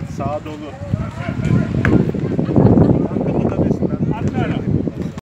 Evet sağ dolu.